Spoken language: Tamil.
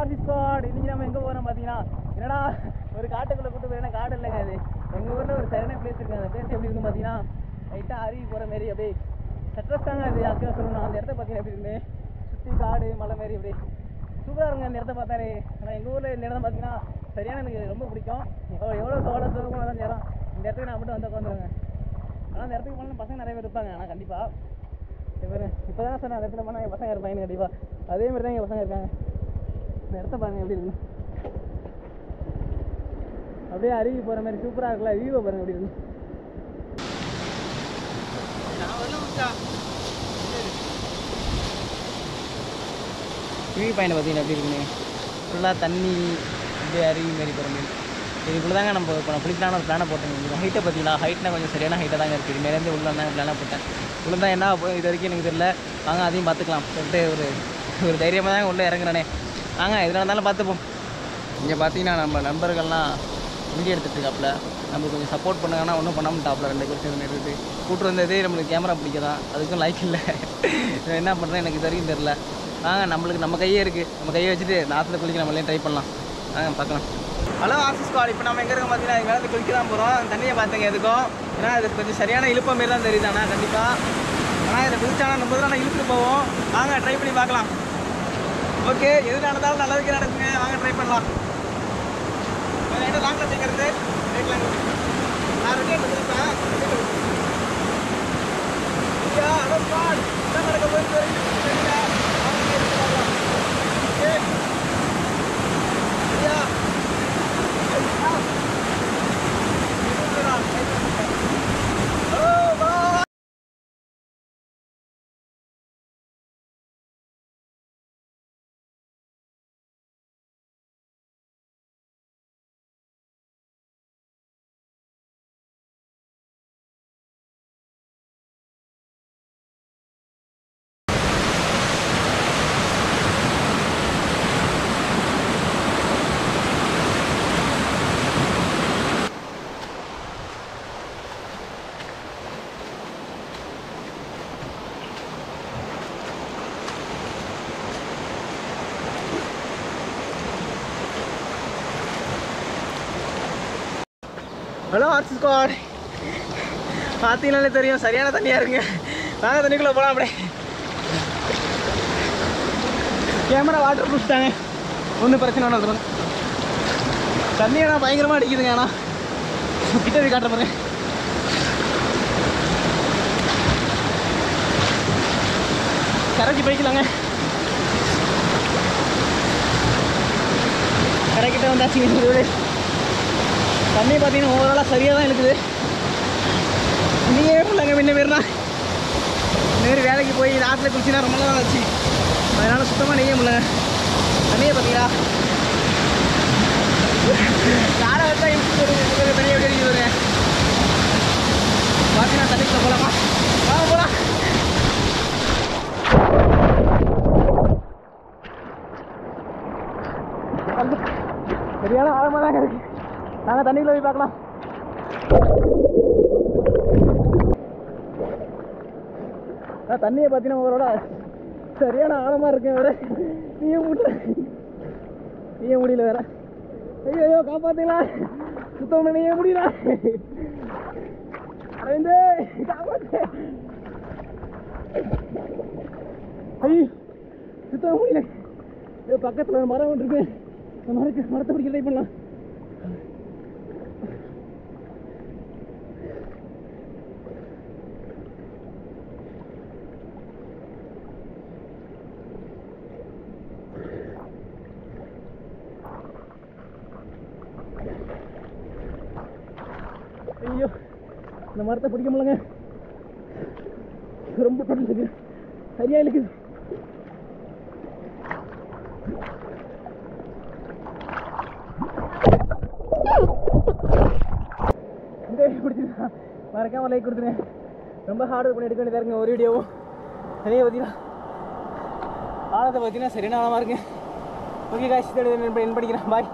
ஆர்சி ஸ்குவாட் இன்னைக்கு நம்ம எங்கே போகிறோம் பார்த்தீங்கன்னா என்னடா ஒரு காட்டுக்குள்ளே கூட்டு போய் காடு இல்லைங்க அது. எங்கள் ஊரில் ஒரு சரியான பிளேஸ் இருக்குது அந்த பிளேஸ் எப்படி இருக்குன்னு பார்த்தீங்கன்னா லைட்டாக அருவி போகிற மாதிரி அப்படியே சட்ரஸ் தாங்க அது ஆக்சுவலாக சொல்லணும். அந்த இடத்த பார்த்தீங்கன்னா எப்படி இருந்து சுற்றி காடு மலை மாதிரி அப்படி சூப்பராக இருங்க அந்த இடத்த பார்த்தாரு ஆனால் எங்கள் ஊரில் இந்த இடம் பார்த்தீங்கன்னா சரியான எனக்கு ரொம்ப பிடிக்கும். எவ்வளோ எவ்வளோ கவலை சுலபமாக தான் நேரம் இந்த இடத்துக்கு நான் மட்டும் வந்து உட்காந்துருங்க ஆனால் அந்த இடத்துக்கு போனால் பசங்க நிறைய பேர் இருப்பாங்க. ஆனால் கண்டிப்பாக இப்போ தான் சார் நான் இடத்துல போனால் என் பசங்க இருப்பாங்க கண்டிப்பாக அதே மாதிரி தான் எங்கள் பசங்க இருக்காங்க. இந்த இடத்த பாருங்க எப்படி இருக்கு அப்படியே அருவி போகிற மாதிரி சூப்பராக இருக்குல்ல வியூவை பாருங்க எப்படி இருக்கு வியூ பாயிண்ட் பார்த்தீங்கன்னா எப்படி இருக்குன்னு. ஃபுல்லாக தண்ணி அப்படியே அருவி மாரி போகிற மாதிரி. இதுக்குள்ள தாங்க நம்ம இப்போ நான் குளிக்கலான ஒரு பிளானை போட்டேன். ஹைட்டை பார்த்தீங்கன்னா ஹைட்னா கொஞ்சம் சரியான ஹைட்டாக தாங்க இருக்குது இதுமாரிலேருந்து மேலேருந்து உள்ள தாங்க பிளானாக போட்டேன். உள்ள தான் என்ன இது வரைக்கும் எனக்கு தெரியல. வாங்க அதையும் பார்த்துக்கலாம். சொல்லிட்டு ஒரு ஒரு தைரியமாக தாங்க உள்ளே இறங்குறேனே. வாங்க எதில் இருந்தாலும் பார்த்துப்போம். இங்கே பார்த்தீங்கன்னா நம்ம நண்பர்கள்லாம் வீடியோ எடுத்துட்டு இருக்காப்புல நம்ம கொஞ்சம் சப்போர்ட் பண்ணாங்கன்னா ஒன்றும் பண்ண மாட்டாப்புல ரெண்டு பேரும் சேர்ந்து நிறுத்து கூட்டு வந்ததே நம்மளுக்கு கேமரா பிடிக்கதான் அதுக்கும் லைக் இல்லை. என்ன பண்ணுறேன் எனக்கு இது வரைக்கும் தெரில வாங்க நம்மளுக்கு நம்ம கையே இருக்குது நம்ம கையை வச்சுட்டு நாற்றுல குளிக்க நம்மளே ட்ரை பண்ணலாம். வாங்க பார்க்கலாம். ஹலோ ஆசிஸ் ஸ்குவாட் இப்போ நம்ம எங்கே இருக்கோம் பார்த்தீங்கன்னா எங்கள் மேலே குளிக்க தான் போகிறோம் தண்ணியை பார்த்தங்க எதுக்கும் ஏன்னா அது கொஞ்சம் சரியான இழுப்ப மாரி தான் தெரியுது ஆனால் கண்டிப்பாக ஆனால் இதில் குதிச்சானா நம்ம தான் இழுத்துட்டு போவோம்? வாங்க ட்ரை பண்ணி பார்க்கலாம். ஓகே எது நடந்தாலும் நல்லதுக்கு நடக்குங்க. வாங்க ட்ரை பண்ணலாம். என்ன லாங்கில் தைக்கிறது லாங்கில் நான் ரெடி எடுத்துருப்பேன் ஐயா அடோ ஸ்குவாட் என்ன நடக்க போகுது தெரியல வாங்க எடுத்து பார்க்கலாம் ஓகே ஐயா ஹலோ ஆர்ட்ஸ் ஸ்குவாட். பார்த்தீங்கனாலே தெரியும் சரியான தண்ணியாக இருக்குங்க நாங்கள் தண்ணிக்குள்ளே போகலாம் அப்படியே. கேமரா வாட்டர் ப்ரூஃப் தாங்க ஒன்றும் பிரச்சனை ஒன்று வந்துடும் தண்ணி ஆனால் பயங்கரமாக அடிக்குதுங்க ஆனால் கிட்ட போய் காட்டுற பாருங்க. கரைக்கு போய்க்கலாங்க. கரைக்கிட்ட வந்தாச்சு தண்ணி பார்த்தீங்கன்னா ஓவராலாக சரியாக தான் இருக்குது. நீயே பிள்ளைங்க முன்ன பேர்னா இந்த வேலைக்கு போய் நாட்டில் குளிச்சுனா ரொம்ப நாள் ஆச்சு. அதனால் சுத்தமாக நெய்ய முடியல. தண்ணியை பார்த்தீங்களா யாரை வச்சா இழுத்து வருது பெரிய எப்படி பார்த்தீங்கன்னா தண்ணிக்குள்ள போகலாமா வாங்க போகலாம் சரியான ஆழமாக தான் இருக்குது நாங்கள் தண்ணிக்குள்ள போய் பார்க்கலாம். தண்ணியை பார்த்தீங்கன்னா உங்களோட சரியான ஆழமாக இருக்கேன் வேற. நீயே முடியல நீயே முடியல வேற. ஐயோ ஐயோ காப்பாத்தீங்களா. சுத்தம் பண்ண நீயே முடியல அரவிந்து காப்பாத்து. ஐயோ சுத்தம் முடியல ஐயோ பக்கத்தில் ஒரு மரம் ஒன்று இருக்கு. அந்த மரத்தை பிடிக்க ட்ரை பண்ணலாம் ஐயோ இந்த மரத்தை பிடிக்க முடியலங்க ரொம்ப தொடர்ந்துருக்கு சரியா இழுக்குது. இந்த மறக்காம லைக் கொடுத்துருங்க. ரொம்ப ஹார்ட் ஒர்க் பண்ணி எடுக்க வேண்டியதாக இருக்குங்க ஒரு வீடியோவும் நிறைய பார்த்தீங்கன்னா ஆழத்தை பார்த்தீங்கன்னா சரியான ஆழமாக இருக்கு ஓகே காய்ச்சி தேடி என் படிக்கிறேன். பாய்